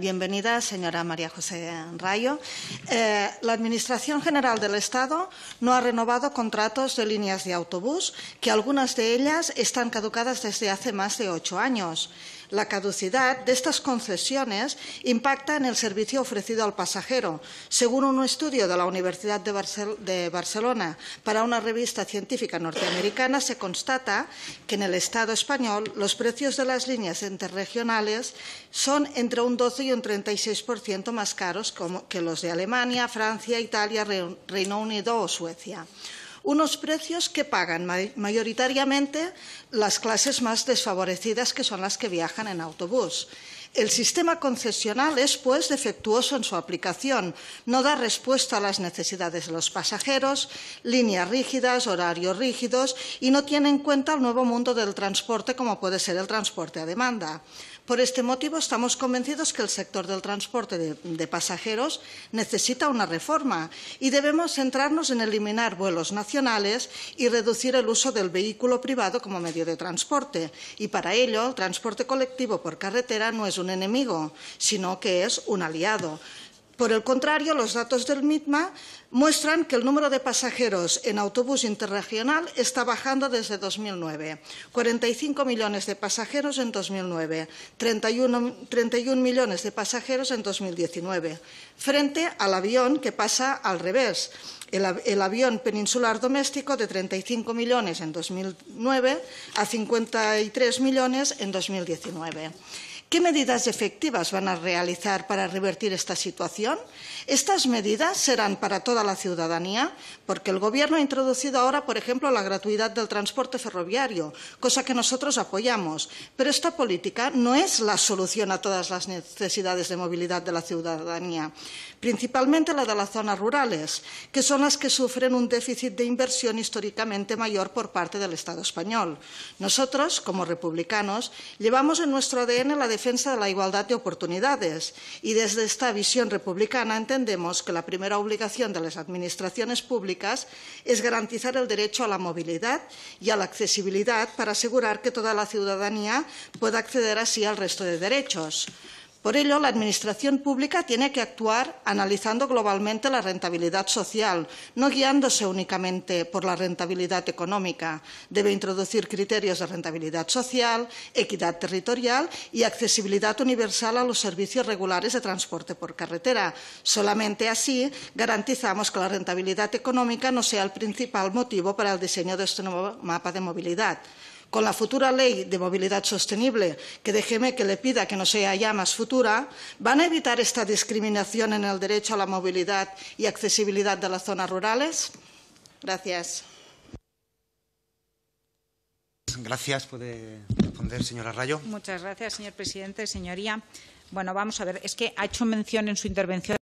bienvenida, señora María José Rayo. Eh, la Administración General del Estado no ha renovado contratos de líneas de autobús, que algunas de ellas están caducadas desde hace más de ocho años. La caducidad de estas concesiones impacta en el servicio ofrecido al pasajero. Según un estudio de la Universidad de, Barcelona para una revista científica norteamericana, se constata que en el Estado español los precios de las líneas interregionales son entre un 12 y un 36% más caros que los de Alemania, Francia, Italia, Reino Unido o Suecia unos precios que pagan mayoritariamente las clases más desfavorecidas, que son las que viajan en autobús. El sistema concesional es, pues, defectuoso en su aplicación. No da respuesta a las necesidades de los pasajeros, líneas rígidas, horarios rígidos y no tiene en cuenta el nuevo mundo del transporte, como puede ser el transporte a demanda. Por este motivo, estamos convencidos que el sector del transporte de, pasajeros necesita una reforma y debemos centrarnos en eliminar vuelos nacionales y reducir el uso del vehículo privado como medio de transporte. Y para ello, el transporte colectivo por carretera no es un enemigo, sino que es un aliado. Por el contrario, los datos del MITMA muestran que el número de pasajeros en autobús interregional está bajando desde 2009. 45 millones de pasajeros en 2009, 31, 31 millones de pasajeros en 2019, frente al avión que pasa al revés. El, el, avión peninsular doméstico de 35 millones en 2009 a 53 millones en 2019. ¿Qué medidas efectivas van a realizar para revertir esta situación? Estas medidas serán para toda la ciudadanía, porque el Gobierno ha introducido ahora, por ejemplo, la gratuidad del transporte ferroviario, cosa que nosotros apoyamos. Pero esta política no es la solución a todas las necesidades de movilidad de la ciudadanía, principalmente la de las zonas rurales, que son las que sufren un déficit de inversión históricamente mayor por parte del Estado español. Nosotros, como republicanos, llevamos en nuestro ADN la defensa de la igualdad de oportunidades y desde esta visión republicana entendemos que la primera obligación de las administraciones públicas es garantizar el derecho a la movilidad y a la accesibilidad para asegurar que toda la ciudadanía pueda acceder así al resto de derechos. Por ello, la Administración pública tiene que actuar analizando globalmente la rentabilidad social, no guiándose únicamente por la rentabilidad económica. Debe introducir criterios de rentabilidad social, equidad territorial y accesibilidad universal a los servicios regulares de transporte por carretera. Solamente así garantizamos que la rentabilidad económica no sea el principal motivo para el diseño de este nuevo mapa de movilidad con la futura ley de movilidad sostenible, que déjeme que le pida que no sea ya más futura, van a evitar esta discriminación en el derecho a la movilidad y accesibilidad de las zonas rurales? Gracias. Gracias. Puede responder, señora Rayo. Muchas gracias, señor presidente. Señoría, bueno, vamos a ver. Es que ha hecho mención en su intervención